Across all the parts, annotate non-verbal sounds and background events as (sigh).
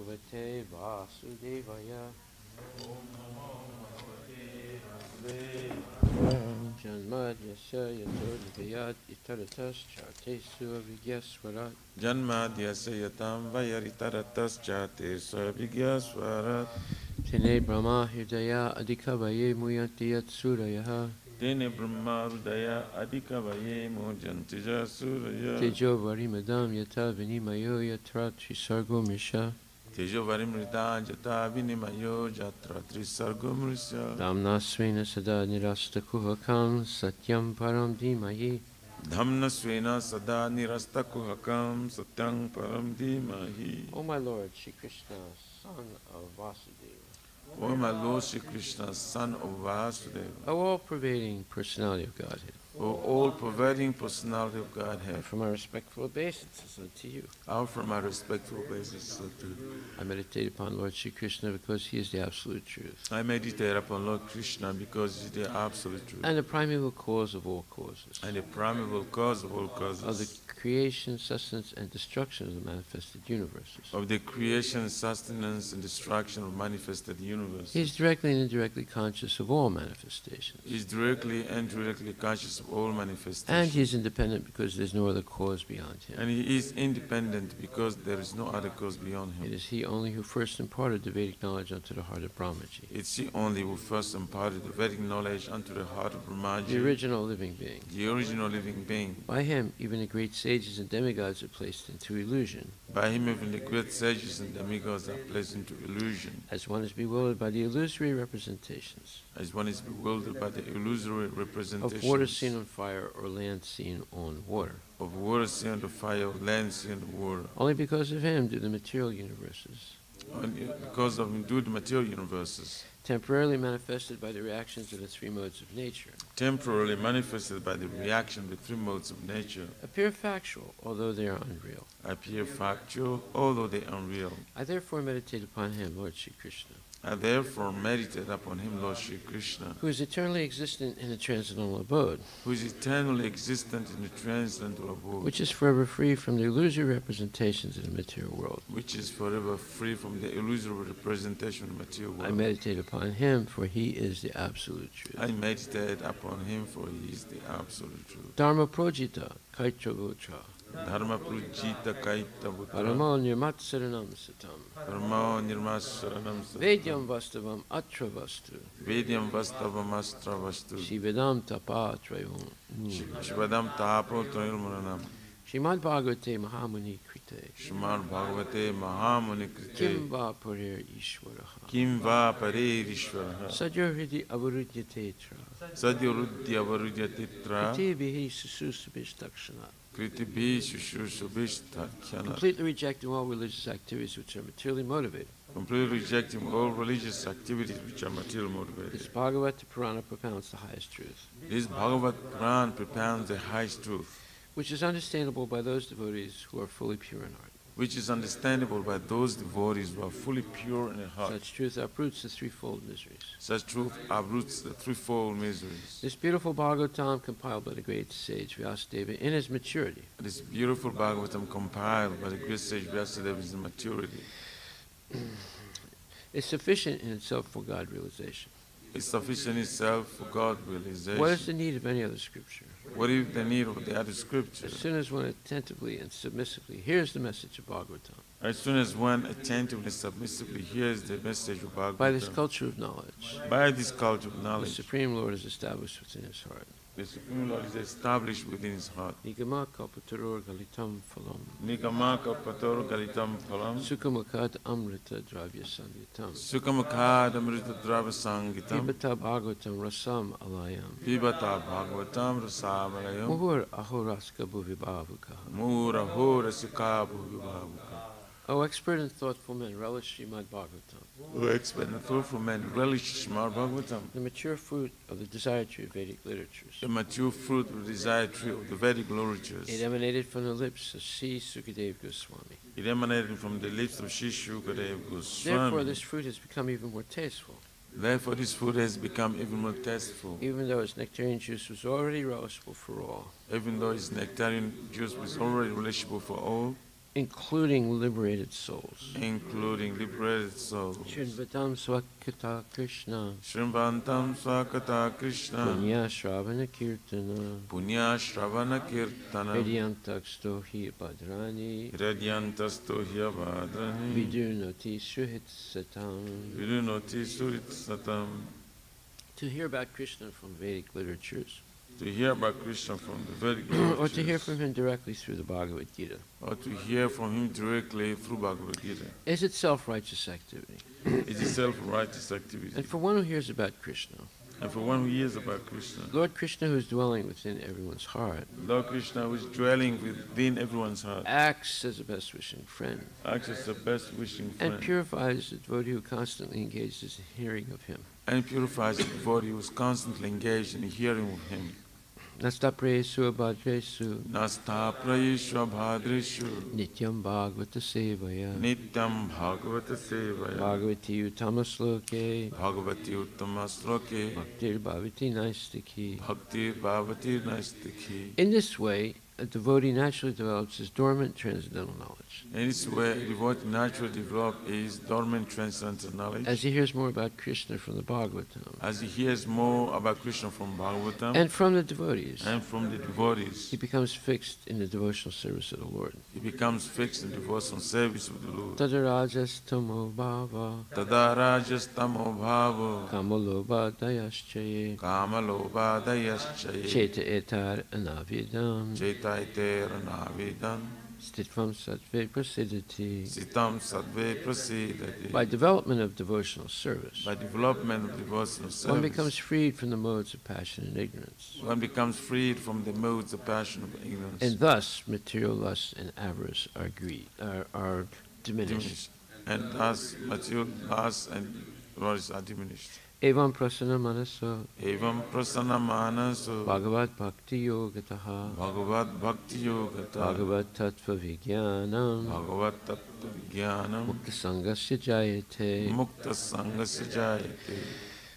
Bhagavate Vasudevaya Janmadhyasya yatodhyayat itaratas chatesu avigyaswarat Janmadhyasya yatam vayaritaratas chatesu avigyaswarat Tene brahma hridaya adhikavaye muyanti yatsurayaha Tene brahma rudaya adhikavaye mujanti jasuraya Tejo yata misha Tejovarimritan jata vinimayo jatra trisargo mrisya. Damnasvena sada nirasta kuhakam satyam param dhimahi. Dhamnasvena sada nirasta kuhakam satyam param dhimahi. O my Lord, Sri Krishna, son of Vasudeva. O my Lord, Sri Krishna, son of Vasudeva. O all-pervading personality of Godhead. O all-pervading personality of and Godhead, from my respectful obeisances unto you, I offer my respectful praises to you. I meditate upon Lord Shri Krishna because he is the absolute truth, I meditate upon Lord Krishna because He is the absolute truth and the primeval cause of all causes, and the primeval cause of all causes. of the creation, sustenance, and destruction of the manifested universes. of the creation, sustenance, and destruction of manifested universes. He is directly and indirectly conscious of all manifestations. He is directly and indirectly conscious of all manifestations. And he is independent because there is no other cause beyond him. And he is independent because there is no other cause beyond him. It is he only who first imparted the Vedic knowledge unto the heart of Brahmaji, It's he only who first imparted the Vedic knowledge unto the heart of Brahmaji. the original living being. the original living being. By him, even the great sages and demigods are placed into illusion, By him even the great sages and demigods are placed into illusion, as one is bewildered by the illusory representations as one is bewildered by the illusory representation of water seen on fire or land seen on water. of water seen on the fire, of land seen on water. Only because of him do the material universes, And because of him do the material universes, temporarily manifested by the reactions of the three modes of nature, temporarily manifested by the reaction of the three modes of nature, appear factual, although they are unreal. Appear factual, although they are unreal. I therefore meditate upon him, Lord Shri Krishna, I therefore meditate upon him, Lord Shri Krishna, who is eternally existent in the transcendental abode, who is eternally existent in the transcendental abode, which is forever free from the illusory representations of the material world. which is forever free from the illusory representation of the material I meditate upon him, for he is the absolute truth. I meditate upon him, for he is the absolute truth. Dharma projita, kaitra Dharma-prujita-kaita-bhutara. Paramo-nirmat-saranam-satam. Paramo-nirmat-saranam-satam. Vedyam-vastavam atra-vastu. Vedyam-vastavam-astra-vastu. Shivedam-tapa-trayum. Shivedam-tapo-trayum-ranam. Srimad Bhagavate Mahamuni Krite. Srimad Bhagavate Mahamuni Krite. Kim va parer Ishwaraha. Kim va parer Ishwaraha. Sajarhidi avarudyatetra. Sajarhidi avarudyatetra. Krite vihi sususubis dakshanat. Completely rejecting all religious activities which are materially motivated. completely rejecting all religious activities which are materially motivated. This. Bhagavata Purana propounds the highest truth, This Bhagavad Puran propounds the highest truth, which is understandable by those devotees who are fully pure in heart. Which is understandable by those devotees who are fully pure in heart. Such truth uproots the threefold miseries. Such truth uproots the threefold miseries. This beautiful Bhagavatam compiled by the great sage Vyasadeva in his maturity This beautiful Bhagavatam compiled by the great sage Vyasadeva is in maturity. (clears throat) is sufficient in itself for God realization. It's sufficient itself for God realization. What is the need of any other scripture? What is the need of the other scripture? As soon as one attentively and submissively hears the message of Bhagavatam, As soon as one attentively, and submissively hears the message of Bhagavatam, by this culture of knowledge, by this culture of knowledge. the Supreme Lord is established within his heart. The Supreme Lord is established within his heart. Nigama kalpataror galitam phalam, Nikamaka pator galitam phalam, sukhamakad amrita dravya sangitam, sukamakadamrita drava sangitam, pibata bhagavatam rasam alayam, pibata bhagavatam rasamalayam, muhur ahoraska bhuvibhavukaha. mura hora sikabu vibhavuka. O expert and thoughtful men, relish Srimad Bhagavatam, Who expert and thoughtful men relish Srimad Bhagavatam, the mature fruit of the desired tree of Vedic literatures. the mature fruit of the desired tree of the Vedic literatures. It emanated from the lips of Sri Sukadev Goswami. It emanated from the lips of Kadev Therefore, Goswami. this fruit has become even more tasteful, Therefore, this food has become even more tasteful, even though its nectarian juice was already relishable for all. even though its nectarian juice was already relishable for all. Including liberated souls. including liberated souls. Shinvatam Swakata Krishna, Shrimbantam Swakata Krishna, Punya Shravana Kirtana, Punya Shravana Kirtana, Vidyantaksto Hi Badrani, Radyantasto Hyavadrani, Vidunoti Suhit Satam. Vidunoti Surit Satam. To hear about Krishna from Vedic literatures, To hear about Krishna from the Vedic (clears throat) or to hear from him directly through the Bhagavad Gita, or to hear from him directly through Bhagavad Gita. is itself righteous activity. It is self-righteous activity. And for one who hears about Krishna, And for one who hears about Krishna, Lord Krishna, who is dwelling within everyone's heart, Lord Krishna, who is dwelling within everyone's heart, acts as a best wishing friend acts as a best wishing friend, and purifies the devotee who constantly engages in hearing of him. and purifies the devotee who is constantly engaged in hearing of him. Nastapresu abhadresu Nasta prayishva bhadrishu nityam bhagavata sevaya. Nityam bhagavata sevaya. Bhagavati uttamasloke bhagavati uttama sloke. Bhaktir bhavati naistiki. bhakti bhavati nastikhi. In this way, a devotee naturally develops his dormant transcendental knowledge. In this way, devotee naturally develop his dormant transcendental knowledge. As he hears more about Krishna from the Bhagavatam. As he hears more about Krishna from Bhagavatam. And from the devotees, and from the devotees. he becomes fixed in the devotional service of the Lord. He becomes fixed in devotional service of the Lord. Tadarajas tamo bhava. Tada rajastamo bhavo kamaloba dayaschaye. Kamalobhadayaschaye cheta etar anavidam. Chaitaitera navidam stitvam sattve prasidati. sitam sadve prasidati. By development of devotional service, By development of devotional service, one becomes freed from the modes of passion and ignorance. one becomes freed from the modes of passion of ignorance. And thus, material lust and avarice are, greed, are, are diminished. diminished. And thus material lust and avarice are diminished. Evam prasana manaso Evam prasanna manaso bhagavad bhakti yogataha. Bhagavad bhakti yogata bhagavad tattva vijnanam. Bhagavad tattva vijnanam. Mukta sangasya jayate. mukta sangasya jayate.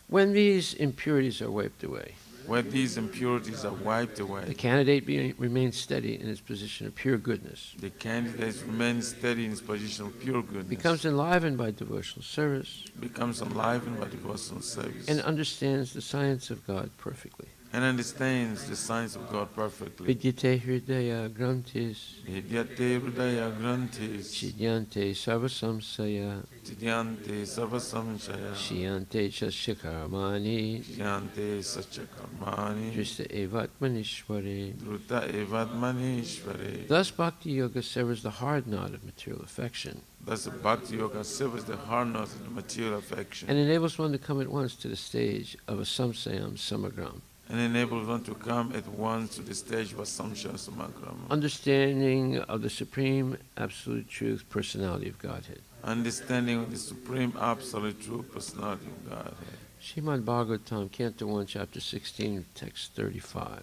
When these impurities are wiped away, Where these impurities are wiped away. the candidate be, remains steady in his position of pure goodness, the candidate remains steady in his position of pure goodness, becomes enlivened by devotional service, becomes enlivened by devotional service, and understands the science of God perfectly. And understands the signs of God perfectly. Vidyate hridaya grantis, Vidyate hridaya granthis, chidyante sarvasamsaya, Tidyante sarvasamshaya, shiyante chasyakarmani, Tidyante sachakarmani, drista evatmanishware. Druta evadmanishvare. Thus, Bhakti Yoga severs the hard knot of material affection. Thus, Bhakti Yoga severs the hard knot of material affection. And enables one to come at once to the stage of a samsayam samagram, and enables one to come at once to the stage of Assumption Samagrama, understanding of the supreme absolute truth personality of Godhead. understanding of the supreme absolute truth personality of Godhead. Srimad Bhagavatam, Canto 1, Chapter 16, Text 35.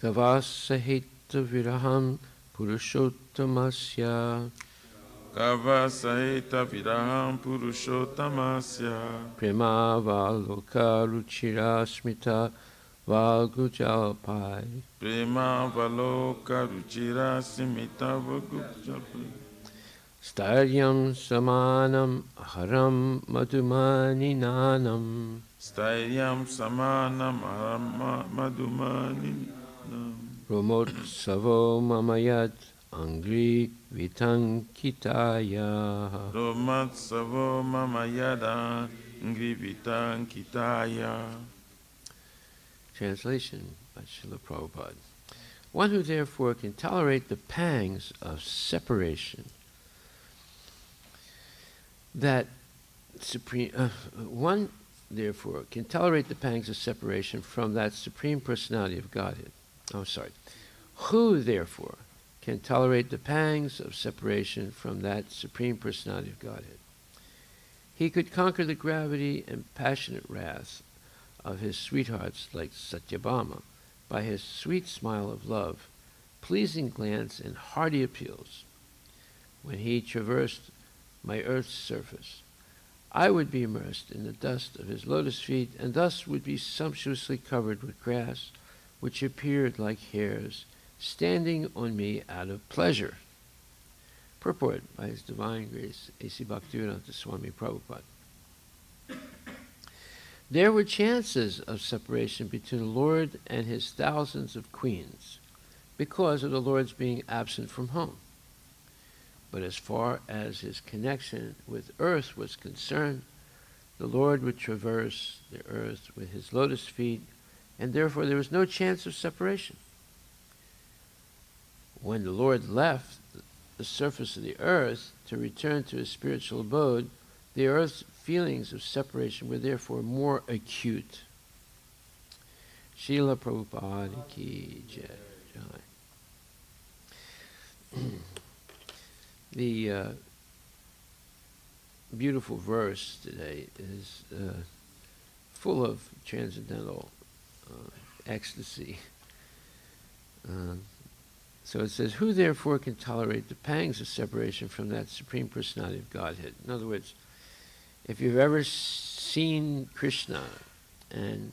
Kavasahita viraham purushottamasya तव सहित विराम पुरुषोत्तमस्य प्रेमावलोकरुचिरास्मिता वागुजापाय प्रेमावलोकरुचिरास्मितवगुजपि स्थैर्यं समानं हरं मधुमानिनानं स्थैर्यं समानं हरं मधुमानि रोमोत्सवो मम यत् Stairyam samanam arama madhumani Romot angri vitankitaya. Romat savo mama yada ngrivitan kitaya. Translation by Srila Prabhupada. One who therefore can tolerate the pangs of separation, that supreme, uh, one therefore can tolerate the pangs of separation from that supreme personality of Godhead. Oh, sorry. Who therefore can tolerate the pangs of separation from that supreme personality of Godhead? He could conquer the gravity and passionate wrath of his sweethearts like Satyabhama by his sweet smile of love, pleasing glance, and hearty appeals. When he traversed my earth's surface, I would be immersed in the dust of his lotus feet, and thus would be sumptuously covered with grass, which appeared like hairs, standing on me out of pleasure. Purport by His Divine Grace, A.C. Bhaktivedanta Swami Prabhupada. There were chances of separation between the Lord and his thousands of queens because of the Lord's being absent from home. But as far as his connection with earth was concerned, the Lord would traverse the earth with his lotus feet, and therefore there was no chance of separation. When the Lord left the surface of the earth to return to his spiritual abode, the earth's feelings of separation were therefore more acute. Srila Prabhupada ki jai. (clears throat) the uh, beautiful verse today is uh, full of transcendental uh, ecstasy. Uh, so it says, Who therefore can tolerate the pangs of separation from that Supreme Personality of Godhead? In other words, if you've ever seen Krishna and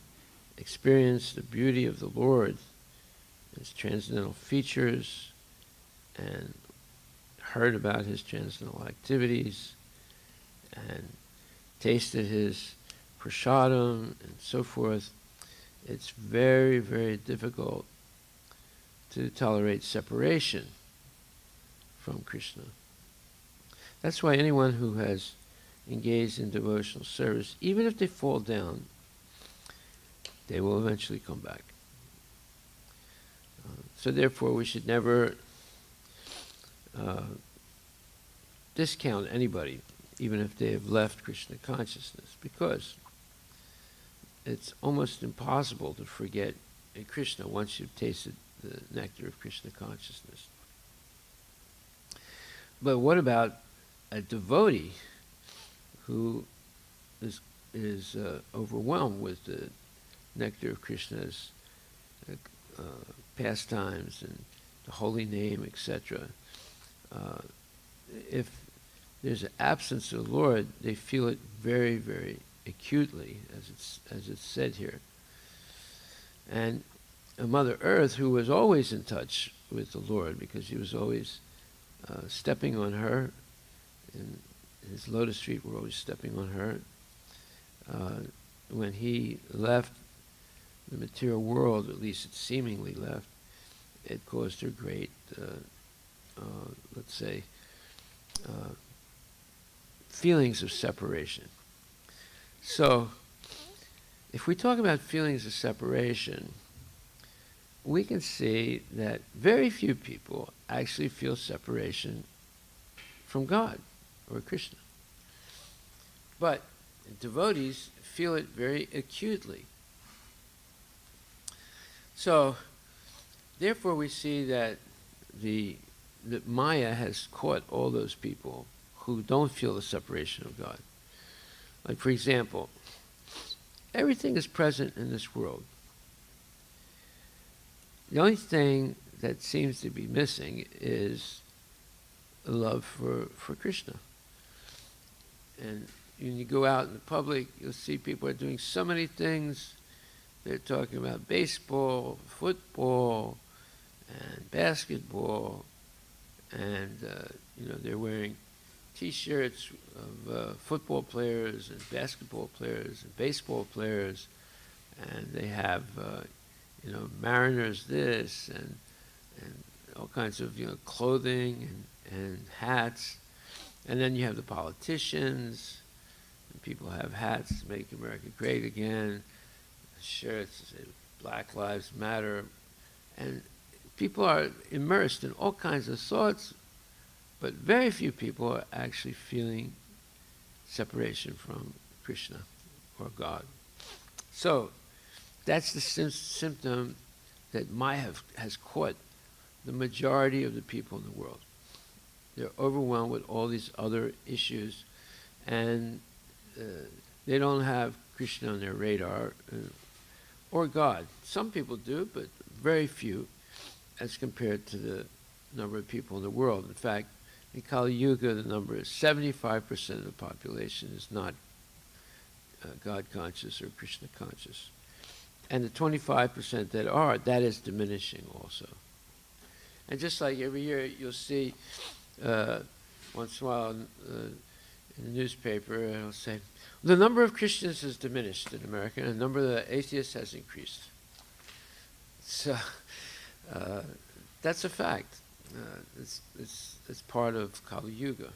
experienced the beauty of the Lord, his transcendental features, and heard about his transcendental activities, and tasted his prasadam and so forth, it's very, very difficult to tolerate separation from Krishna. That's why anyone who has engaged in devotional service, even if they fall down, they will eventually come back. Uh, so therefore, we should never uh, discount anybody even if they have left Krishna consciousness, because it's almost impossible to forget Krishna once you've tasted the nectar of Krishna consciousness. But what about a devotee who is, is uh, overwhelmed with the nectar of Krishna's uh, pastimes and the holy name, etc.? Uh, if there's an absence of the Lord, they feel it very, very acutely, as it's, as it's said here. And A mother Earth, who was always in touch with the Lord, because he was always uh, stepping on her, and his lotus feet were always stepping on her. Uh, when he left the material world, at least it seemingly left, it caused her great, uh, uh let's say, uh, feelings of separation. So, if we talk about feelings of separation, we can see that very few people actually feel separation from God or Krishna. But devotees feel it very acutely. So, therefore, we see that the Maya has caught all those people who don't feel the separation of God. Like, for example, everything is present in this world. The only thing that seems to be missing is love for, for Krishna. And when you go out in the public, you'll see people are doing so many things. They're talking about baseball, football, and basketball, and uh, you know they're wearing T-shirts of uh, football players and basketball players and baseball players, and they have uh, you know Mariners this and and all kinds of you know clothing and, and hats, and then you have the politicians. And people have hats to make America great again, shirts say Black Lives Matter, and people are immersed in all kinds of thoughts but very few people are actually feeling separation from Krishna or God. So that's the symptom that Maya has caught the majority of the people in the world. They're overwhelmed with all these other issues, and uh, they don't have Krishna on their radar uh, or God. Some people do, but very few as compared to the number of people in the world. In fact, in Kali Yuga, the number is 75% of the population is not uh, God conscious or Krishna conscious. And the 25% that are, that is diminishing also. And just like every year, you'll see uh, once in a while uh, in the newspaper, it'll say, the number of Christians has diminished in America, and the number of the atheists has increased. So uh, that's a fact. Uh, it's, it's, it's part of Kali Yuga.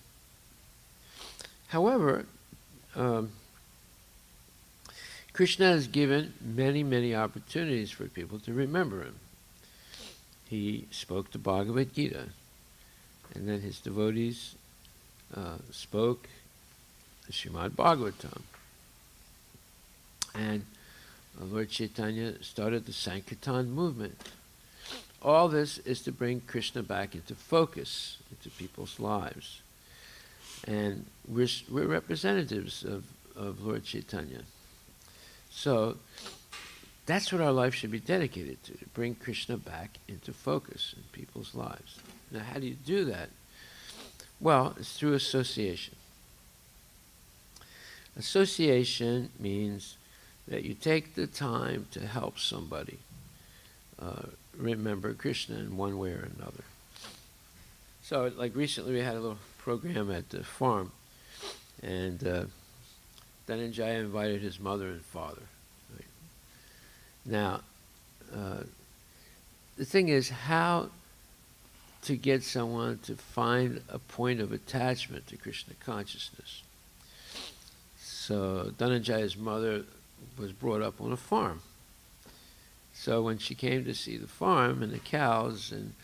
However, um, Krishna has given many, many opportunities for people to remember him. He spoke the Bhagavad Gita, and then his devotees uh, spoke the Srimad Bhagavatam. And uh, Lord Chaitanya started the Sankirtan movement. All this is to bring Krishna back into focus, into people's lives. And we're, we're representatives of, of Lord Chaitanya. So that's what our life should be dedicated to, to bring Krishna back into focus in people's lives. Now, how do you do that? Well, it's through association. Association means that you take the time to help somebody uh, remember Krishna in one way or another. So, like recently, we had a little program at the farm, and uh, Dhananjaya invited his mother and father. Right? Now, uh, the thing is how to get someone to find a point of attachment to Krishna consciousness. So Dhananjaya's mother was brought up on a farm. So when she came to see the farm and the cows and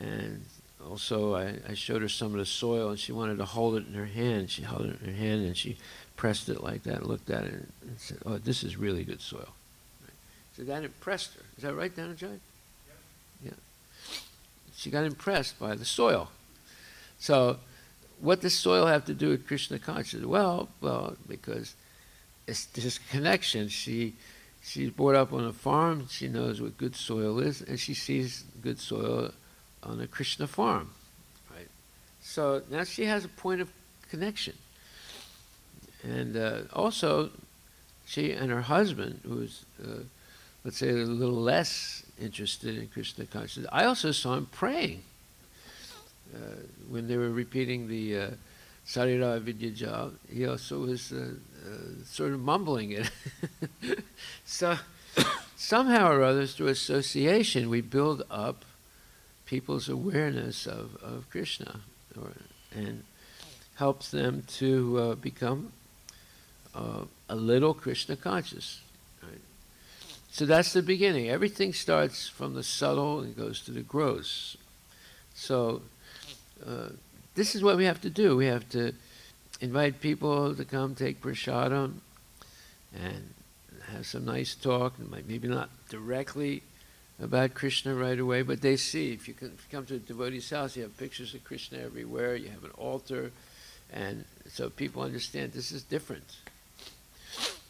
and also I, I showed her some of the soil and she wanted to hold it in her hand. She held it in her hand and she pressed it like that, looked at it and, said, "Oh, this is really good soil." Right. So that impressed her. Is that right, Dhananjaya? Yep. Yeah. She got impressed by the soil. So what does soil have to do with Krishna consciousness? Well, well, because it's this connection. She she's brought up on a farm. She knows what good soil is, and she sees good soil on a Krishna farm, right? So now she has a point of connection, and uh, also she and her husband, who's uh, let's say a little less interested in Krishna consciousness. I also saw him praying uh, when they were repeating the uh, Sarira Vidyaja, he also was uh, uh, sort of mumbling it. (laughs) so somehow or other, through association, we build up people's awareness of, of Krishna or, and helps them to uh, become uh, a little Krishna conscious. Right? So that's the beginning. Everything starts from the subtle and goes to the gross. So uh, this is what we have to do. We have to invite people to come take prasadam and have some nice talk. Maybe not directly about Krishna right away, but they see. If you, come to a devotee's house, you have pictures of Krishna everywhere. You have an altar, and so people understand this is different.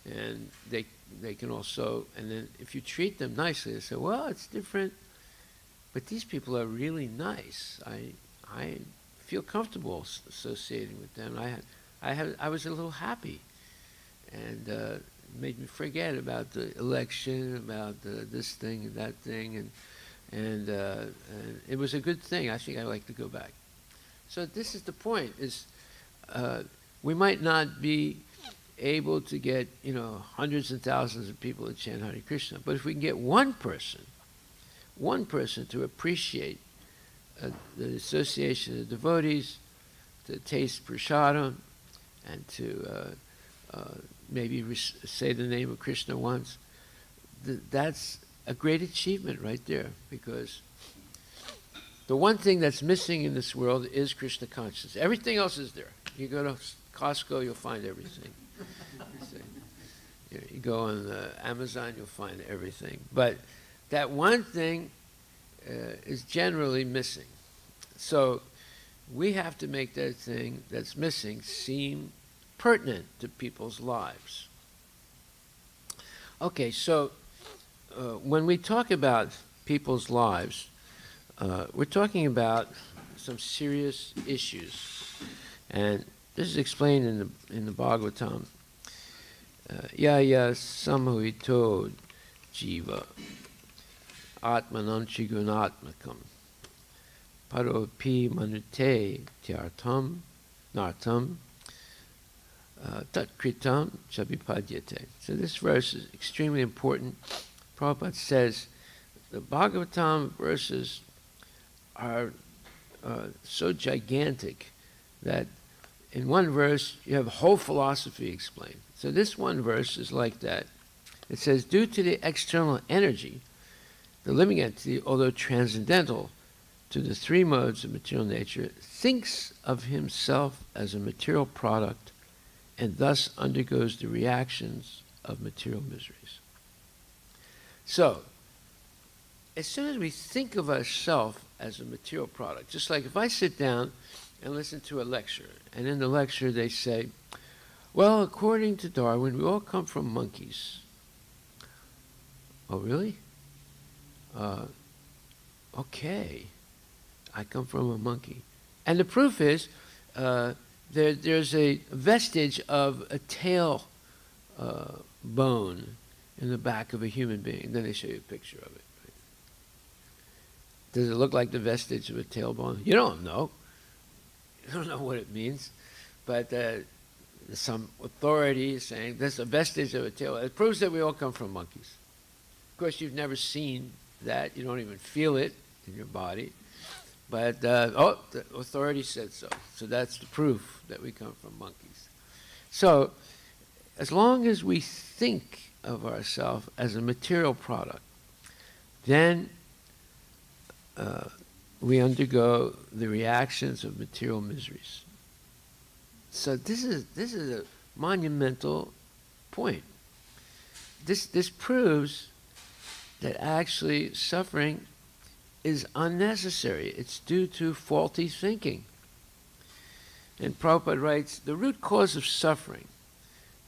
And they they can also, and then if you treat them nicely, they say, "Well, it's different, but these people are really nice. I I feel comfortable associating with them. I had, I had, I was a little happy, and uh, made me forget about the election, about this thing and that thing, and and, uh, and, it was a good thing. I think I'd like to go back. So this is the point: is uh, we might not be able to get you know hundreds and thousands of people to chant Hare Krishna, but if we can get one person, one person to appreciate uh, the Association of Devotees to taste prasadam and to uh, uh, maybe say the name of Krishna once. Th- that's a great achievement right there because the one thing that's missing in this world is Krishna consciousness. Everything else is there. You go to Costco, you'll find everything. You go on Amazon, you'll find everything. But that one thing uh, is generally missing. So we have to make that thing that's missing seem pertinent to people's lives. Okay, so uh, when we talk about people's lives, uh, we're talking about some serious issues. And this is explained in the, in the Bhagavatam. Uh, ya ya samhuito jiva atmanam chigunatmakam paropi manute tyartam nartam uh, tatkritam chabipadyate. So this verse is extremely important. Prabhupada says the Bhagavatam verses are uh, so gigantic that in one verse you have whole philosophy explained. So this one verse is like that. It says, due to the external energy, the living entity, although transcendental to the three modes of material nature, thinks of himself as a material product and thus undergoes the reactions of material miseries. So, as soon as we think of ourselves as a material product, just like if I sit down and listen to a lecture, and in the lecture they say, well, according to Darwin, we all come from monkeys. Oh, really? Uh, okay. I come from a monkey. And the proof is uh, there, there's a vestige of a tail uh, bone in the back of a human being. Then they show you a picture of it. Does it look like the vestige of a tailbone? You don't know. (laughs) You don't know what it means. But uh, some authority is saying there's a vestige of a tail. It proves that we all come from monkeys. Of course, you've never seen that. You don't even feel it in your body. But, uh, oh, the authority said so. So that's the proof that we come from monkeys. So, as long as we think of ourselves as a material product, then uh, we undergo the reactions of material miseries. So this is this is a monumental point. This this proves that actually suffering is unnecessary. It's due to faulty thinking. And Prabhupada writes, the root cause of suffering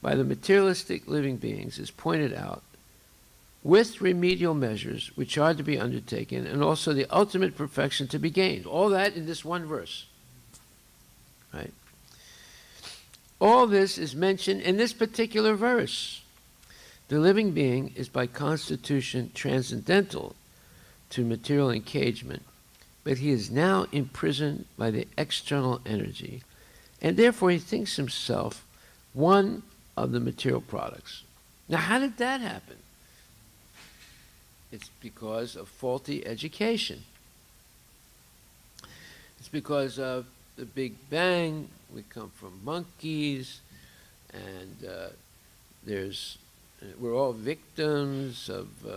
by the materialistic living beings is pointed out with remedial measures which are to be undertaken and also the ultimate perfection to be gained. All that in this one verse. Right? All this is mentioned in this particular verse. The living being is by constitution transcendental to material engagement, but he is now imprisoned by the external energy, and therefore he thinks himself one of the material products. Now, how did that happen? It's because of faulty education. It's because of the Big Bang. We come from monkeys, and uh, there's we're all victims of uh,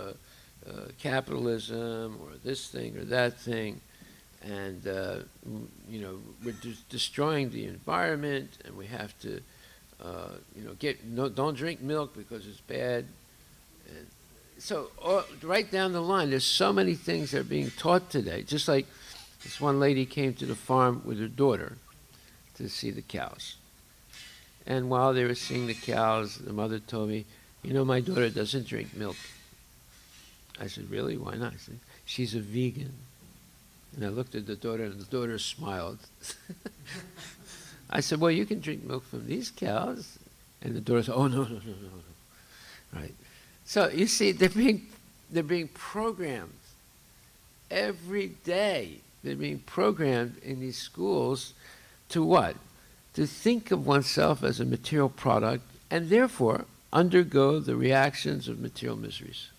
uh, capitalism or this thing or that thing, and uh, you know we're de destroying the environment, and we have to, uh, you know, get no, don't drink milk because it's bad. And so right down the line, there's so many things that are being taught today. Just like this one lady came to the farm with her daughter to see the cows. And while they were seeing the cows, the mother told me, you know, my daughter doesn't drink milk. I said, really? Why not? Said, She's a vegan. And I looked at the daughter, and the daughter smiled. (laughs) I said, well, you can drink milk from these cows. And the daughter said, oh, no, no, no, no, no. Right. So you see, they're being, they're being programmed every day. They're being programmed in these schools to what? To think of oneself as a material product and therefore undergo the reactions of material miseries.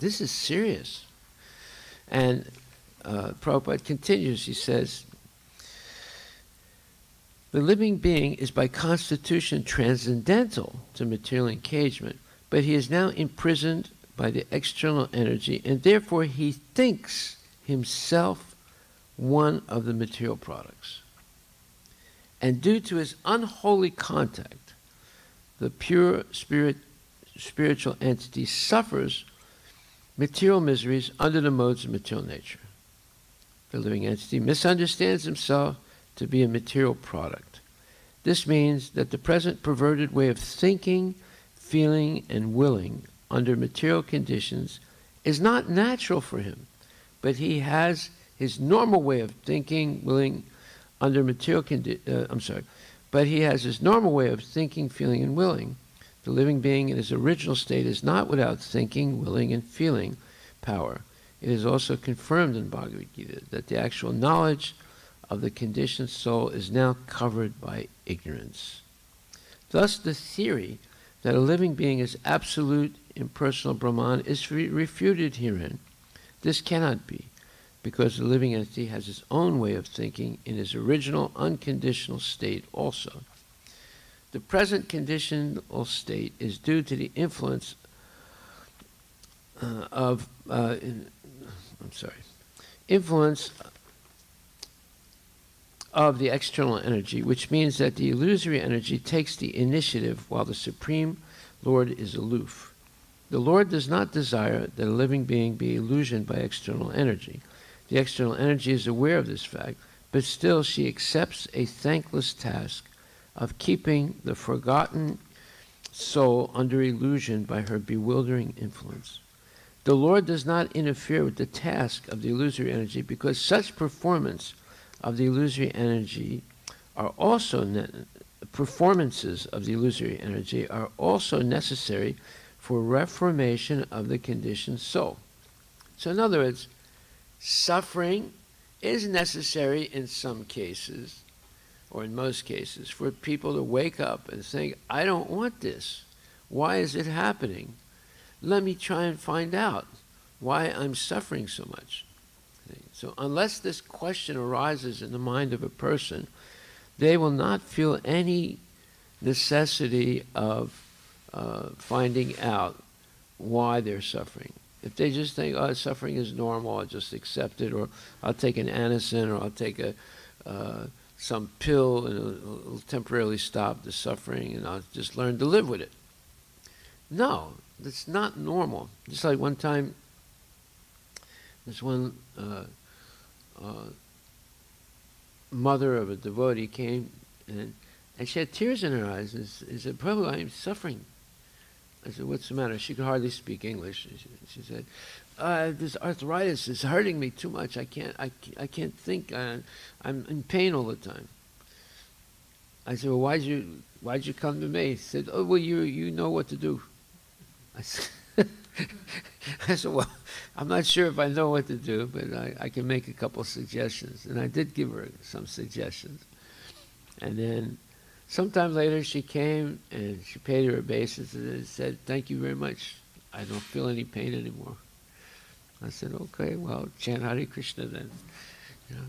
This is serious. And uh, Prabhupada continues, he says, the living being is by constitution transcendental to material engagement, but he is now imprisoned by the external energy, and therefore he thinks himself one of the material products. And due to his unholy contact, the pure spirit, spiritual entity suffers material miseries under the modes of material nature. The living entity misunderstands himself to be a material product. This means that the present perverted way of thinking, feeling, and willing under material conditions is not natural for him, but he has his normal way of thinking, willing, under material conditions. Uh, I'm sorry, but he has his normal way of thinking, feeling, and willing The living being in his original state is not without thinking, willing, and feeling power. It is also confirmed in Bhagavad Gita that the actual knowledge of the conditioned soul is now covered by ignorance. Thus, the theory that a living being is absolute impersonal Brahman is re- refuted herein. This cannot be, because the living entity has its own way of thinking in his original unconditional state also. The present conditional state is due to the influence uh, of, uh, in, I'm sorry, influence of the external energy, which means that the illusory energy takes the initiative while the Supreme Lord is aloof. The Lord does not desire that a living being be illusioned by external energy. The external energy is aware of this fact, but still she accepts a thankless task of keeping the forgotten soul under illusion by her bewildering influence. The Lord does not interfere with the task of the illusory energy because such performance of the illusory energy are also performances of the illusory energy are also necessary for reformation of the conditioned soul. So, in other words, suffering is necessary in some cases, or in most cases, for people to wake up and think, I don't want this. Why is it happening? Let me try and find out why I'm suffering so much. So, unless this question arises in the mind of a person, they will not feel any necessity of uh, finding out why they're suffering. If they just think, oh, suffering is normal, I'll just accept it, or I'll take an anacin, or I'll take a uh, some pill and it'll, it'll temporarily stop the suffering, and I'll just learn to live with it. No, that's not normal. Just like one time, this one uh, uh, mother of a devotee came and, and she had tears in her eyes and said, Prabhu, I'm suffering. I said, what's the matter? She could hardly speak English. She, she said, uh, this arthritis is hurting me too much. I can't, I, I can't think. Uh, I'm in pain all the time. I said, well, why'd you, why'd you come to me? He said, oh, well, you, you know what to do. I said, (laughs) I said, well, I'm not sure if I know what to do, but I, I can make a couple suggestions. And I did give her some suggestions. And then sometime later she came and she paid her basis and said, thank you very much. I don't feel any pain anymore. I said, okay, well, chant Hare Krishna then. You know?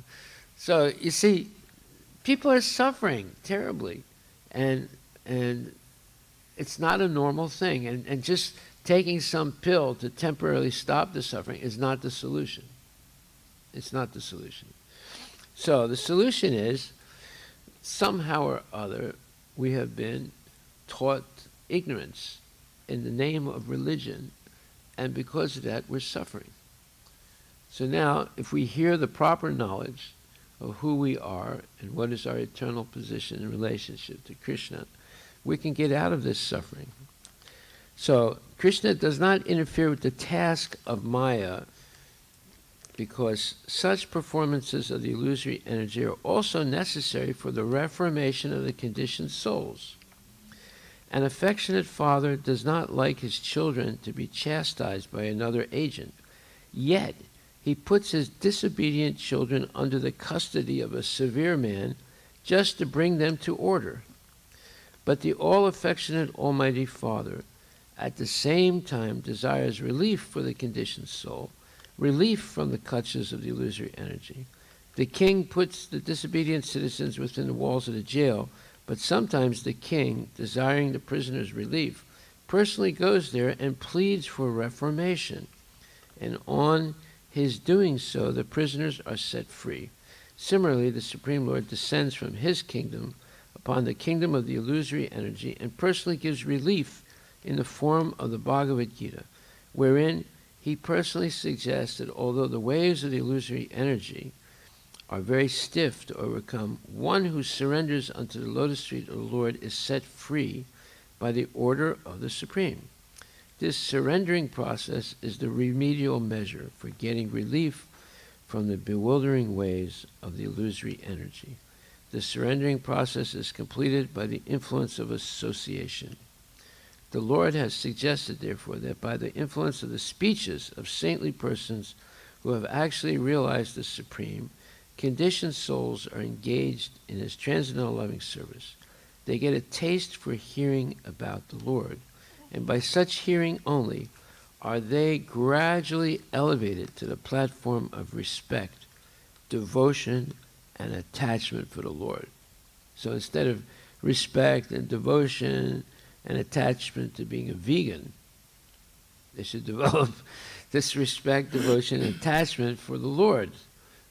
So you see, people are suffering terribly. And, and it's not a normal thing. And, and just taking some pill to temporarily stop the suffering is not the solution. It's not the solution. So the solution is somehow or other we have been taught ignorance in the name of religion, and because of that we're suffering. So now, if we hear the proper knowledge of who we are and what is our eternal position in relationship to Krishna, we can get out of this suffering. So Krishna does not interfere with the task of Maya because such performances of the illusory energy are also necessary for the reformation of the conditioned souls. An affectionate father does not like his children to be chastised by another agent, yet he puts his disobedient children under the custody of a severe man just to bring them to order. But the all affectionate Almighty Father at the same time desires relief for the conditioned soul, relief from the clutches of the illusory energy. The king puts the disobedient citizens within the walls of the jail, but sometimes the king, desiring the prisoner's relief, personally goes there and pleads for reformation. And on his doing so, the prisoners are set free. Similarly, the Supreme Lord descends from his kingdom upon the kingdom of the illusory energy and personally gives relief in the form of the Bhagavad Gita, wherein he personally suggests that although the waves of the illusory energy are very stiff to overcome, one who surrenders unto the lotus feet of the Lord is set free by the order of the Supreme. This surrendering process is the remedial measure for getting relief from the bewildering waves of the illusory energy. The surrendering process is completed by the influence of association. The Lord has suggested, therefore, that by the influence of the speeches of saintly persons who have actually realized the Supreme, conditioned souls are engaged in His transcendental loving service. They get a taste for hearing about the Lord, and by such hearing only are they gradually elevated to the platform of respect, devotion, and attachment for the Lord. So instead of respect and devotion and attachment to being a vegan. They should develop (laughs) this respect, devotion, and attachment for the Lord.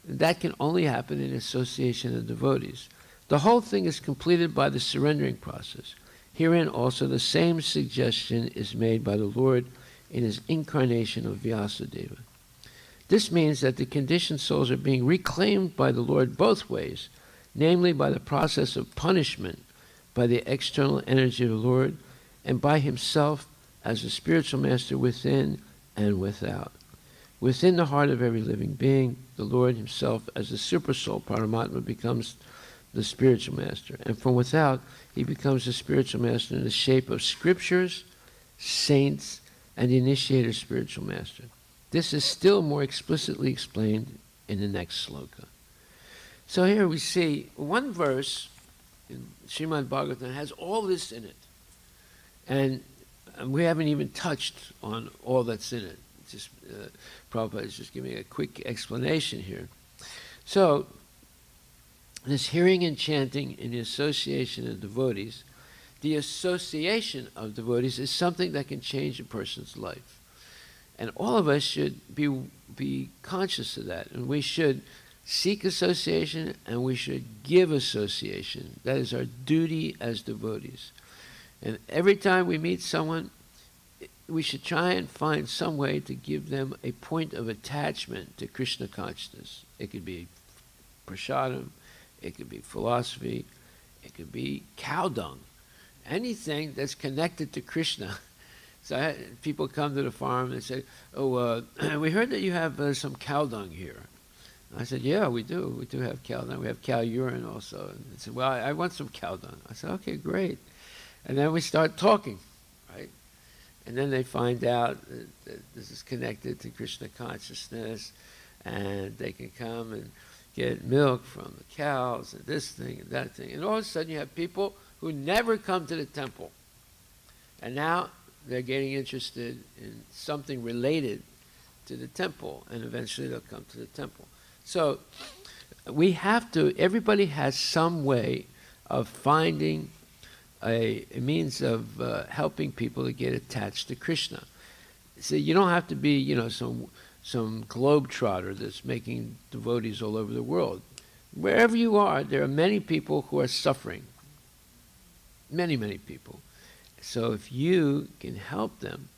And that can only happen in association of devotees. The whole thing is completed by the surrendering process. Herein also the same suggestion is made by the Lord in his incarnation of Vyasadeva. This means that the conditioned souls are being reclaimed by the Lord both ways, namely by the process of punishment by the external energy of the Lord and by himself as a spiritual master within and without. Within the heart of every living being, the Lord himself as the supersoul Paramatma becomes the spiritual master. And from without, he becomes the spiritual master in the shape of scriptures, saints, and the initiator spiritual master. This is still more explicitly explained in the next sloka. So here we see one verse in Srimad Bhagavatam has all this in it. And we haven't even touched on all that's in it. Just uh, Prabhupada is just giving a quick explanation here. So, this hearing and chanting in the association of devotees, the association of devotees is something that can change a person's life. And all of us should be, be conscious of that. And we should seek association and we should give association. That is our duty as devotees. And every time we meet someone, we should try and find some way to give them a point of attachment to Krishna consciousness. It could be prasadam, it could be philosophy, it could be cow dung, anything that's connected to Krishna. (laughs) So I, people come to the farm and say, "Oh, uh, (clears throat) we heard that you have uh, some cow dung here." I said, yeah, we do. We do have cow dung. We have cow urine also. And they said, well, I, I want some cow dung. I said, okay, great. And then we start talking, right? And then they find out that this is connected to Krishna consciousness, and they can come and get milk from the cows and this thing and that thing. And all of a sudden, you have people who never come to the temple. And now they're getting interested in something related to the temple, and eventually they'll come to the temple. So we have to, everybody has some way of finding a, a means of uh, helping people to get attached to Krishna. So you don't have to be, you know, some some globetrotter that's making devotees all over the world. Wherever you are, there are many people who are suffering. Many, many people. So if you can help them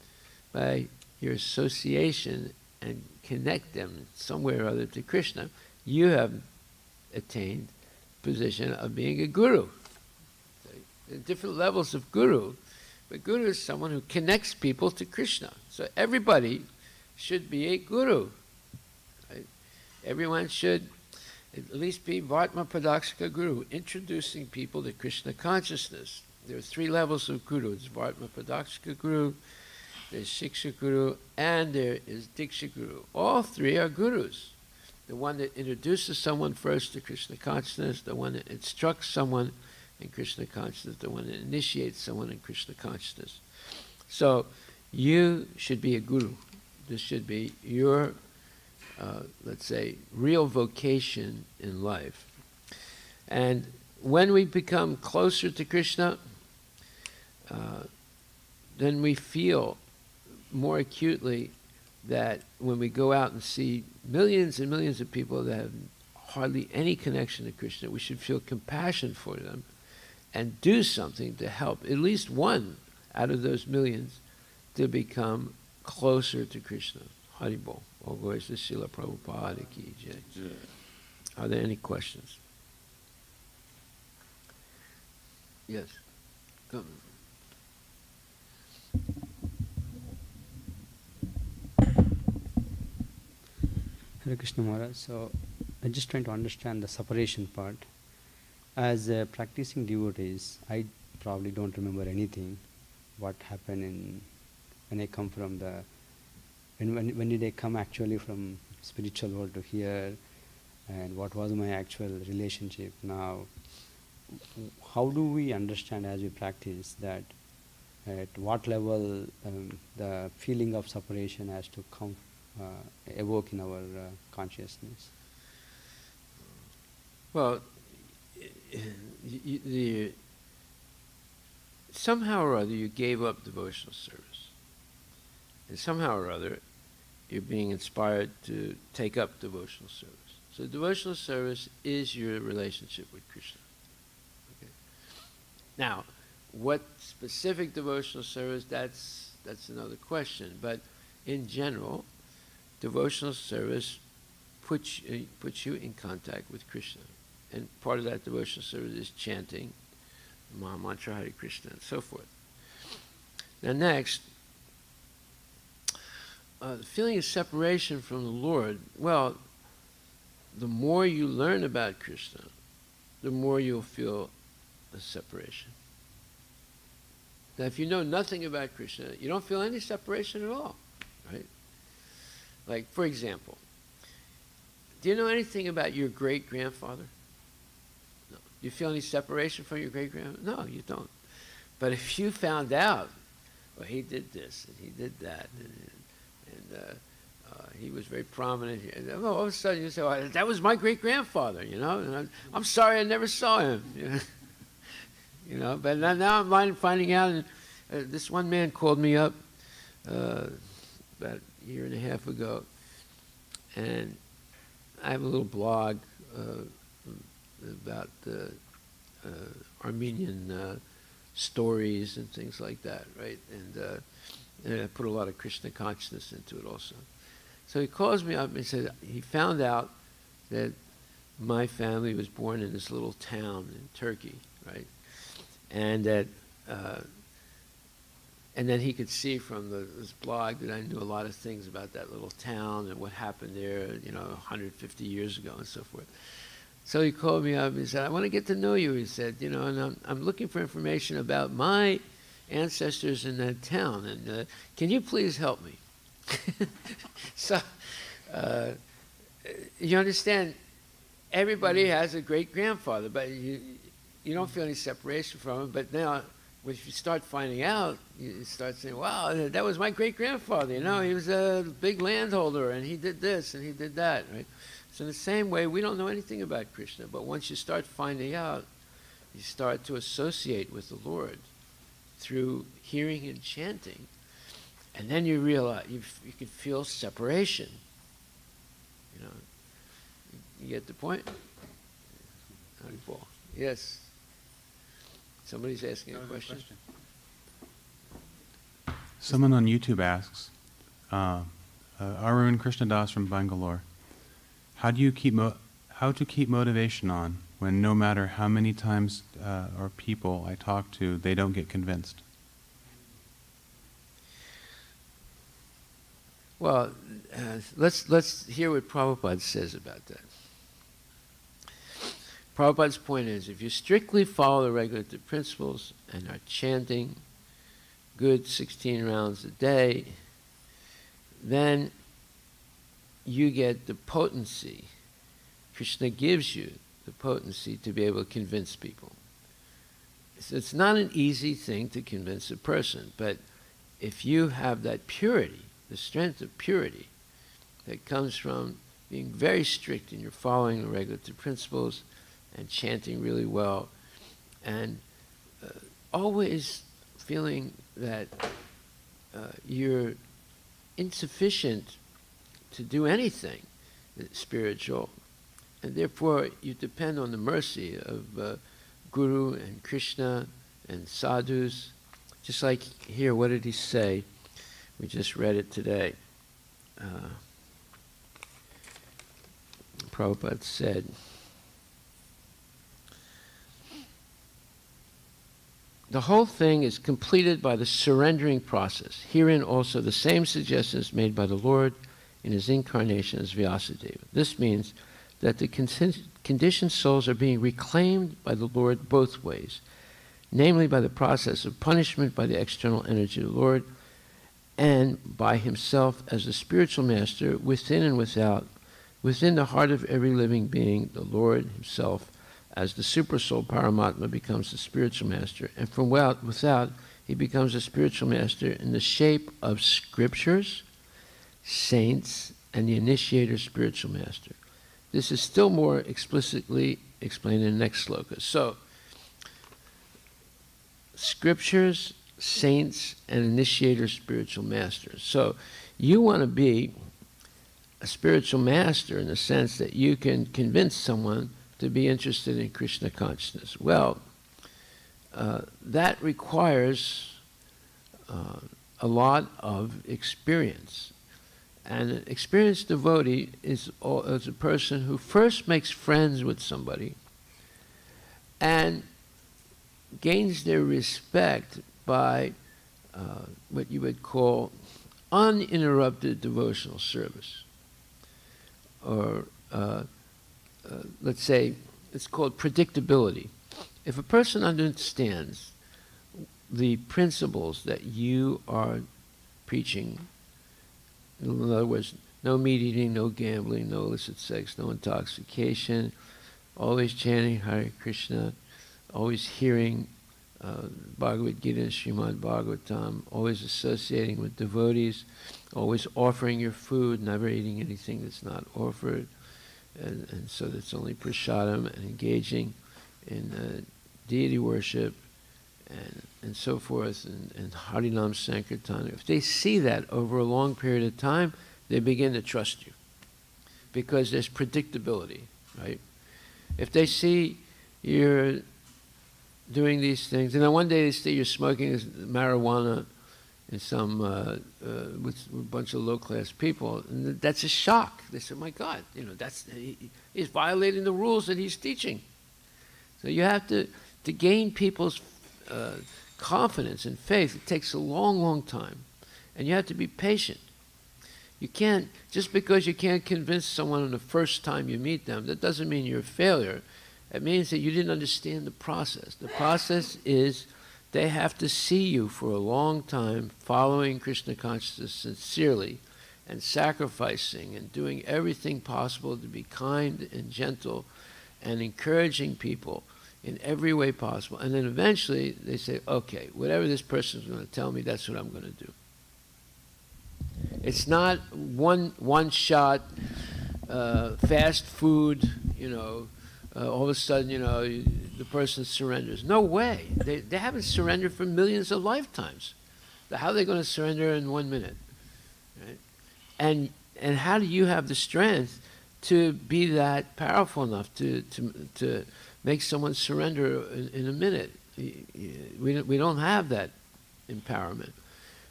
by your association and connect them somewhere or other to Krishna, you have attained position of being a guru. There are different levels of guru, but guru is someone who connects people to Krishna. So everybody should be a guru. Right? Everyone should at least be Vartma Pradarshaka Guru, introducing people to Krishna consciousness. There are three levels of guru. It's Pradarshaka Guru, there's Shiksha Guru, and there is Diksha Guru. All three are gurus. The one that introduces someone first to Krishna consciousness, the one that instructs someone in Krishna consciousness, the one that initiates someone in Krishna consciousness. So you should be a guru. This should be your, uh, let's say, real vocation in life. And when we become closer to Krishna, uh, then we feel more acutely that when we go out and see millions and millions of people that have hardly any connection to Krishna, we should feel compassion for them and do something to help at least one out of those millions to become closer to Krishna. Haribol. All glories to Srila Prabhupada ki jai. Are there any questions? Yes. Come. Hare Krishna Maharaj. So I'm just trying to understand the separation part. As uh, practicing devotees, I probably don't remember anything. what happened in when I come from the when when when did I come actually from spiritual world to here, and what was my actual relationship now. How do we understand as we practice that at what level um, the feeling of separation has to come evoke in our uh, consciousness? Well, the, somehow or other you gave up devotional service. And somehow or other you're being inspired to take up devotional service. So devotional service is your relationship with Krishna. Okay. Now, what specific devotional service, that's, that's another question. But in general, devotional service puts, you- puts you in contact with Krishna. And part of that devotional service is chanting Maha Mantra Hare Krishna and so forth. Now, next, uh, the feeling of separation from the Lord. Well, the more you learn about Krishna, the more you'll feel a separation. Now, if you know nothing about Krishna, you don't feel any separation at all? Like, for example, do you know anything about your great grandfather? No. Do you feel any separation from your great grandfather? No, you don't. But if you found out, well, he did this and he did that, and, and uh, uh, he was very prominent all of a sudden, you say, well, "That was my great grandfather," you know. And I'm, I'm sorry, I never saw him. (laughs) You know, but now, now I'm finding out. And, uh, this one man called me up uh, about year and a half ago, and I have a little blog uh, about uh, uh, Armenian uh, stories and things like that, right? And, uh, and I put a lot of Krishna consciousness into it also. So he calls me up and said he found out that my family was born in this little town in Turkey, right? And that, uh, and then he could see from the, this blog that I knew a lot of things about that little town and what happened there, you know, 150 years ago and so forth. So he called me up and said, I want to get to know you. He said, you know, and I'm, I'm looking for information about my ancestors in that town, and uh, can you please help me? (laughs) so, uh, you understand, everybody has a great grandfather, but you, you don't feel any separation from him. But now, if you start finding out, you start saying, wow, that was my great grandfather. You know, mm-hmm. he was a big landholder, and he did this, and he did that, right? So in the same way, we don't know anything about Krishna, but once you start finding out, you start to associate with the Lord through hearing and chanting, and then you realize you, f- you can feel separation. You know, you get the point? Yes. Somebody's asking a question. Someone on YouTube asks, uh, uh, Arun Krishnadas from Bangalore, how do you keep mo- how to keep motivation on when no matter how many times uh, or people I talk to, they don't get convinced? Well, uh, let's let's hear what Prabhupada says about that. Prabhupada's point is, if you strictly follow the regulative principles and are chanting good 16 rounds a day, then you get the potency. Krishna gives you the potency to be able to convince people. So it's not an easy thing to convince a person, but if you have that purity, the strength of purity that comes from being very strict in your following the regulative principles and chanting really well and uh, always feeling that uh, you're insufficient to do anything spiritual and therefore you depend on the mercy of uh, Guru and Krishna and sadhus just like here what did he say we just read it today. Uh, Prabhupada said, The whole thing is completed by the surrendering process. Herein also the same suggestion is made by the Lord in his incarnation as Vyasadeva. This means that the conditioned souls are being reclaimed by the Lord both ways. namely by the process of punishment by the external energy of the Lord, and by himself as the spiritual master within and without, within the heart of every living being, the Lord himself as the supersoul Paramatma becomes the spiritual master, and from without, he becomes a spiritual master in the shape of scriptures, saints, and the initiator spiritual master. This is still more explicitly explained in the next sloka. So, scriptures, saints, and initiator spiritual masters. So, you want to be a spiritual master in the sense that you can convince someone to be interested in Krishna consciousness. Well, uh, that requires uh, a lot of experience. And an experienced devotee is, is a person who first makes friends with somebody and gains their respect by uh, what you would call uninterrupted devotional service. Or, uh, uh, let's say, it's called predictability. If a person understands the principles that you are preaching, in other words, no meat eating, no gambling, no illicit sex, no intoxication, always chanting Hare Krishna, always hearing uh, Bhagavad Gita and Srimad Bhagavatam, always associating with devotees, always offering your food, never eating anything that's not offered, and, and so that's only prasadam, and engaging in uh, deity worship, and, and so forth, and, and Harinam Sankirtan. If they see that over a long period of time, they begin to trust you because there's predictability, right? If they see you're doing these things, and then one day they see you're smoking marijuana in some uh, uh, with a bunch of low-class people, and that's a shock. They say, "My God, you know, that's he, he's violating the rules that he's teaching." So you have to to gain people's uh, confidence and faith, it takes a long, long time. And you have to be patient. You can't, just because you can't convince someone on the first time you meet them, that doesn't mean you're a failure. It means that you didn't understand the process. The process is they have to see you for a long time following Krishna consciousness sincerely and sacrificing and doing everything possible to be kind and gentle and encouraging people in every way possible. And then eventually they say, okay, whatever this person is going to tell me, that's what I'm going to do. It's not one one shot, uh, fast food. You know, uh, all of a sudden, you know, the person surrenders. No way. They they haven't surrendered for millions of lifetimes. How are they going to surrender in one minute? Right? And and how do you have the strength to be that powerful enough to to to make someone surrender in, in a minute. We, we don't have that empowerment.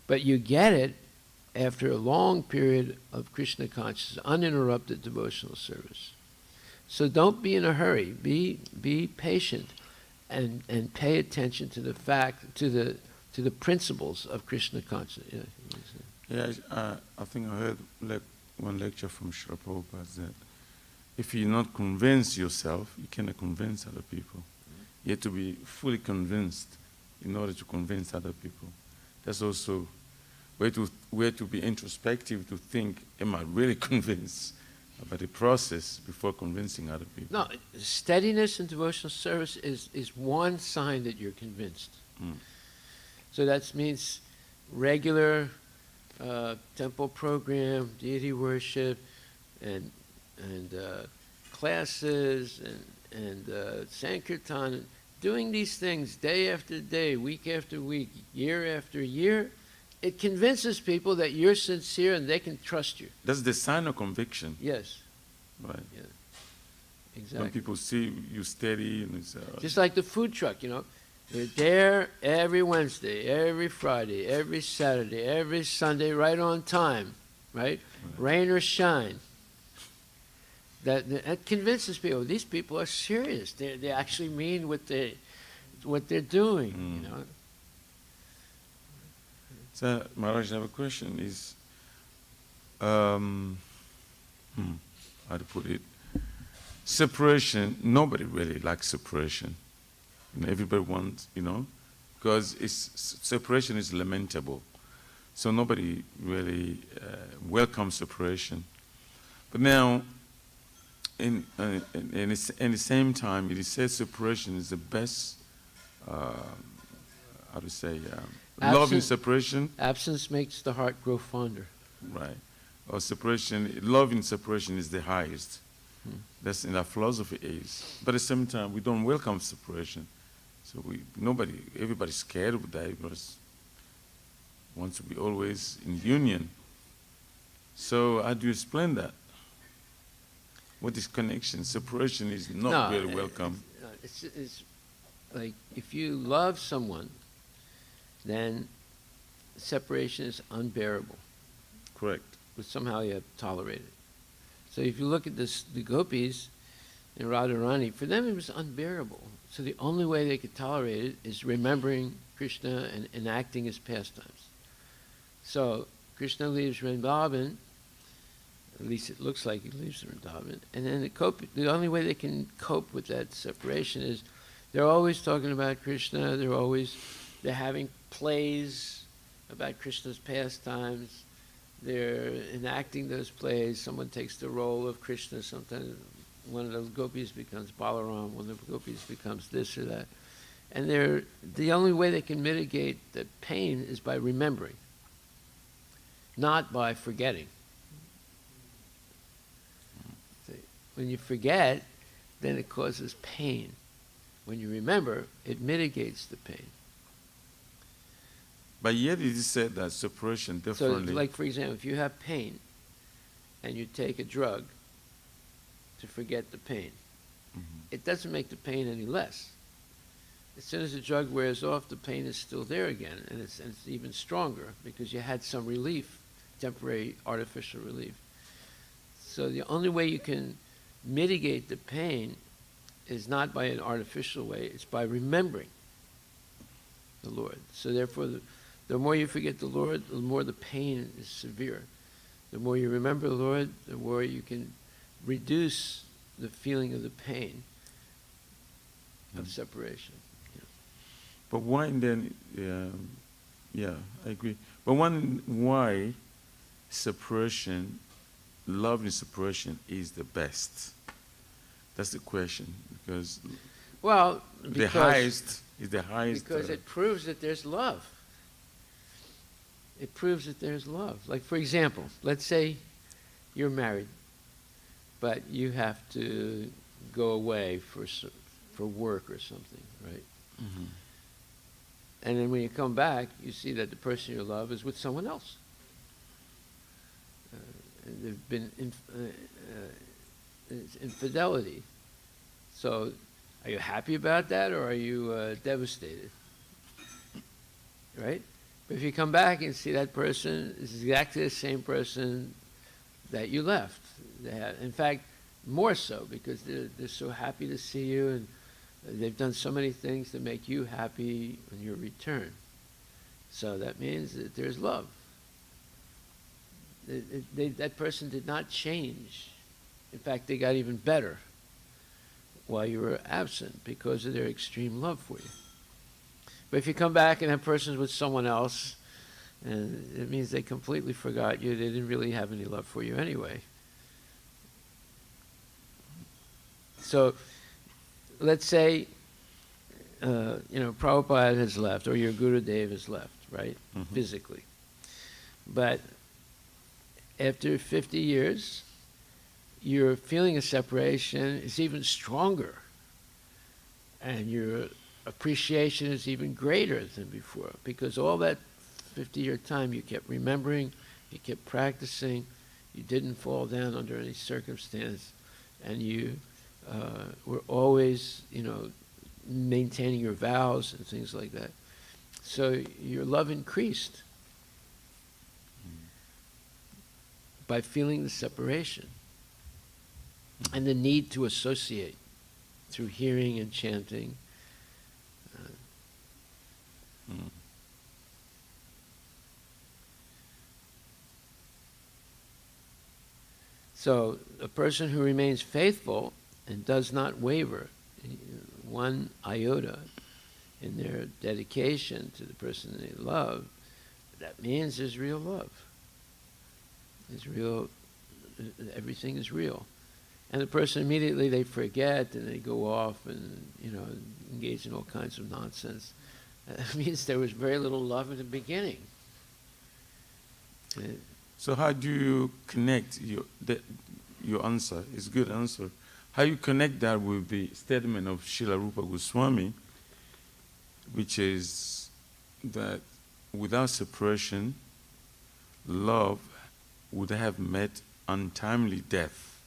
But you get it after a long period of Krishna consciousness, uninterrupted devotional service. So don't be in a hurry. Be, be patient and, and pay attention to the fact, to the, to the principles of Krishna consciousness. Yeah, yeah uh, I think I heard one lecture from Srila Prabhupada that if you not convince yourself, you cannot convince other people. You have to be fully convinced in order to convince other people. That's also where to, where to be introspective to think, am I really (laughs) convinced about the process before convincing other people? No, steadiness in devotional service is, is one sign that you're convinced. Mm. So that means regular uh, temple program, deity worship, and and uh, classes and, and uh, Sankirtan, doing these things day after day, week after week, year after year, it convinces people that you're sincere and they can trust you. That's the sign of conviction. Yes. Right. Yeah. Exactly. When people see you steady and it's uh, just like the food truck, you know. They're there every Wednesday, every Friday, every Saturday, every Sunday, right on time, right? right. Rain or shine that, that convinces people these people are serious. They they actually mean what they what they're doing. Mm. You know. So Maharaj, I have a question. Is um, hmm, how to put it? Separation. Nobody really likes separation. And everybody wants, you know, because it's, separation is lamentable. So nobody really uh, welcomes separation. But now, in, uh, in, in, in, the same time, it is said separation is the best, uh, how to say, um, love in separation. Absence makes the heart grow fonder. Right. Or separation, love in separation is the highest. Hmm. That's in our philosophy is. But at the same time, we don't welcome separation. So we, nobody, everybody's scared of that. Everybody wants to be always in union. So how do you explain that? What is connection? Separation is not no, really welcome. It's, it's like if you love someone, then separation is unbearable. Correct. But somehow you have to tolerate it. So if you look at this, the gopis in Radharani, for them it was unbearable. So the only way they could tolerate it is remembering Krishna and enacting his pastimes. So Krishna leaves Vrindavan, at least it looks like he leaves Vrindavan, and then the, cope, the only way they can cope with that separation is they're always talking about Krishna, they're always, they're having plays about Krishna's pastimes, they're enacting those plays, someone takes the role of Krishna, sometimes one of those gopis becomes Balaram, one of the gopis becomes this or that. And they're, the only way they can mitigate the pain is by remembering, not by forgetting. When you forget, then it causes pain. When you remember, it mitigates the pain. But yet it is said that separation differently. So, like for example, if you have pain and you take a drug, to forget the pain. Mm-hmm. It doesn't make the pain any less. As soon as the drug wears off, the pain is still there again, and it's, and it's even stronger because you had some relief, temporary artificial relief. So the only way you can mitigate the pain is not by an artificial way, it's by remembering the Lord. So therefore, the, the more you forget the Lord, the more the pain is severe. The more you remember the Lord, the more you can reduce the feeling of the pain of separation. Yeah. But why then? Uh, yeah, I agree. But one why separation, love and separation is the best. That's the question because. Well, the highest is the highest. Because uh, it proves that there's love. It proves that there's love. Like for example, let's say you're married but you have to go away for for work or something, right? Mm-hmm. And then when you come back, you see that the person you love is with someone else. Uh, there've been inf- uh, uh, infidelity. So, are you happy about that, or are you uh, devastated? Right? But if you come back and see that person is exactly the same person that you left, in fact, more so because they're, they're so happy to see you and they've done so many things to make you happy when you return. So that means that there's love. They, they, that person did not change. In fact, they got even better while you were absent because of their extreme love for you. But if you come back and that person's with someone else, and it means they completely forgot you, they didn't really have any love for you anyway. So let's say, uh, you know, Prabhupada has left or your Guru Dev has left, right, mm-hmm. physically. But after 50 years, your feeling of separation is even stronger. And your appreciation is even greater than before because all that 50 year time you kept remembering, you kept practicing, you didn't fall down under any circumstance, and you uh, were always, you know, maintaining your vows and things like that. So your love increased by feeling the separation and the need to associate through hearing and chanting. Mm. So a person who remains faithful and does not waver one iota in their dedication to the person they love, that means there's real love. There's real, everything is real. And the person immediately they forget and they go off and, you know, engage in all kinds of nonsense. (laughs) That means there was very little love in the beginning. So how do you connect your the, your answer? It's a good answer. How you connect that with the statement of Srila Rupa Goswami, which is that without separation, love would have met untimely death.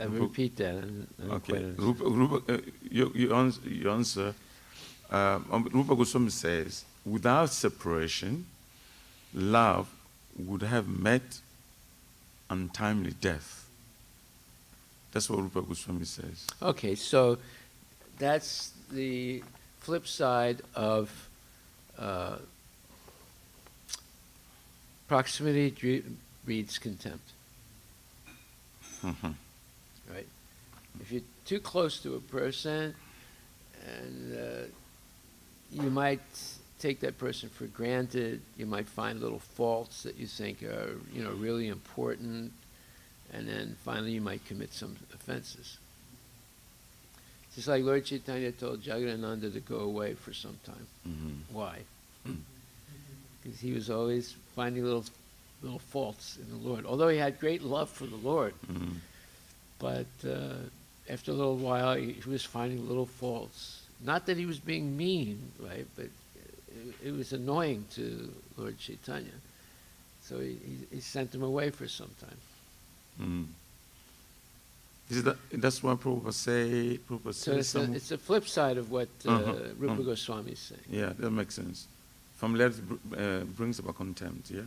I repeat that. I didn't- I didn't quite Okay. Rupa, Rupa, uh, you, you, ans- you answer. Uh, um, Rupa Goswami says, without separation, love would have met untimely death. That's what Rupa Goswami says. Okay, so that's the flip side of uh, proximity breeds contempt, Mhm. right? If you're too close to a person, and uh, you might take that person for granted, you might find little faults that you think are, you know, really important, and then finally you might commit some offenses. Just like Lord Chaitanya told Jagadananda to go away for some time. Mhm. Why? Because he was always finding little, little faults in the Lord. Although he had great love for the Lord, Mhm. but uh, after a little while, he, he was finding little faults. Not that he was being mean, right? But it, it was annoying to Lord Chaitanya. So he, he, he sent him away for some time. Mm. That's what Prabhupada say. Prabhupada So it's a, it's a flip side of what uh, Uh-huh, Rupa uh-huh. Goswami is saying. Yeah, that makes sense. Familiarity br- uh, brings about contempt. Yeah.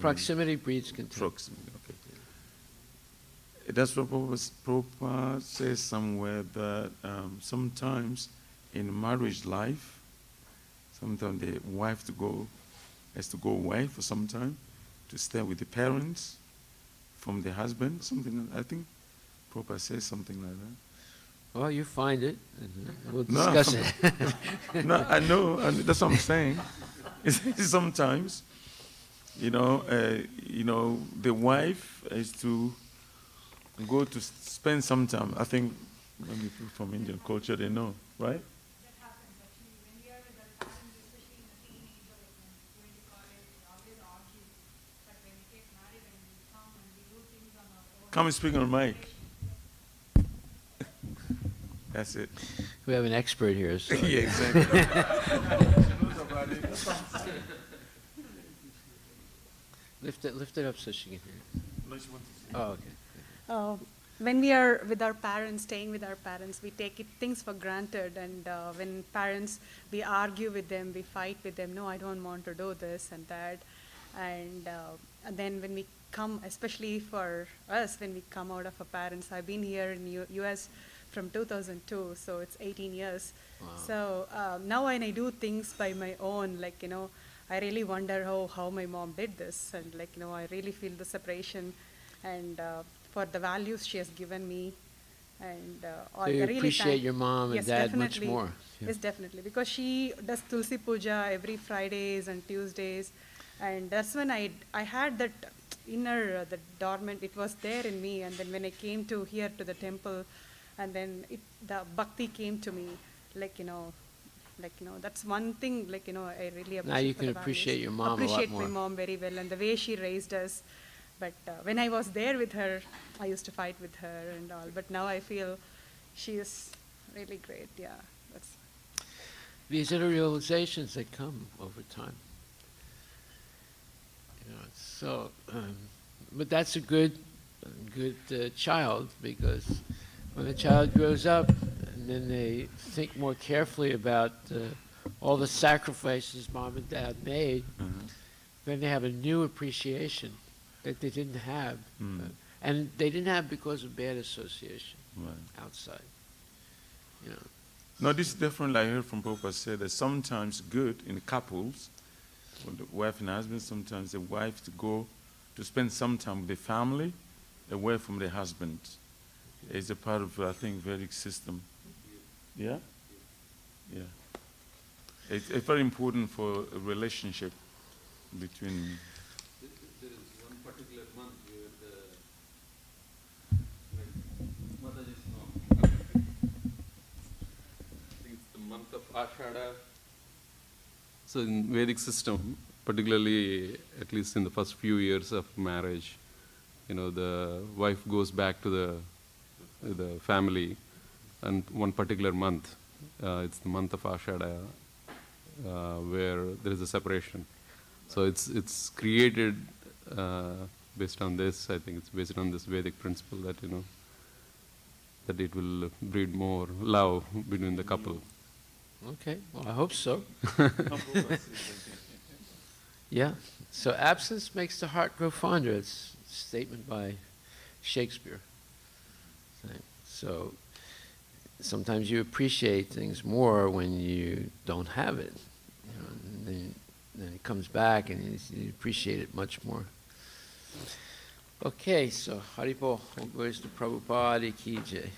Proximity breeds contempt. Proximity. Okay. That's what Prabhupada, says somewhere that um, sometimes in marriage life, sometimes the wife to go has to go away for some time to stay with the parents from the husband. Something I think Prabhupada says something like that. Well, you find it, we'll No. discuss it. (laughs) no, I know, and that's what I'm saying. Sometimes, you know, uh, you know, the wife is to go to spend some time. I think maybe people from Indian culture they know, right? That happens actually when we are with our parents, especially in the teenage or like when we going to college, we always argue. But when we get married and we come and we do things on our own. Come and speak on the mic. That's it. We have an expert here, so. (laughs) yeah, exactly. (laughs) Lift it, lift it up so she can hear. it. Oh, okay. Uh, when we are with our parents, staying with our parents, we take it, things for granted. And uh, when parents, we argue with them, we fight with them. No, I don't want to do this and that. And, uh, and then when we come, especially for us, when we come out of our parents, I've been here in U- U.S. from 2002, so it's 18 years. Wow. So um, now when I do things by my own, like you know, I really wonder how how my mom did this, and like you know, I really feel the separation, and uh, for the values she has given me, and uh, So I you really appreciate your mom and yes, dad much definitely. more. Yeah. Yes, definitely, because she does Tulsi Puja every Fridays and Tuesdays, and that's when I I had that inner uh, the dormant. It was there in me, and then when I came to here to the temple, and then it, the bhakti came to me, like you know, like you know, that's one thing. Like you know, I really appreciate. Now you can appreciate your mom a lot Appreciate my mom very well, and the way she raised us. But uh, when I was there with her, I used to fight with her and all. But now I feel she is really great. Yeah, that's. These are the realizations that come over time. You know, so, um, but that's a good, good uh, child because when a child grows up and then they think more carefully about uh, all the sacrifices mom and dad made, Uh-huh. then they have a new appreciation that they didn't have, Mm. uh, and they didn't have because of bad association Right. outside. You know. No, this is different. I heard from Prabhupada say that sometimes good in couples, when the wife and husband, sometimes the wife to go to spend some time with the family away from the husband. It's a part of, I think, Vedic system. Yeah? Yeah. It's, it's very important for a relationship between. There is one particular month where the, like, Mataji's no, I think it's the month of Ashada. So in Vedic system, particularly at least in the first few years of marriage, you know, the wife goes back to the, the family and one particular month, uh, it's the month of Ashada, uh, where there is a separation. So it's it's created uh, based on this. I think it's based on this Vedic principle that you know that it will breed more love between the couple. Okay, well, I hope so. (laughs) Yeah, so absence makes the heart grow fonder. It's a statement by Shakespeare. So sometimes you appreciate things more when you don't have it. You know, and then, then it comes back and you, you appreciate it much more. Okay, so Haribol, the Prabhupada Ki Jai?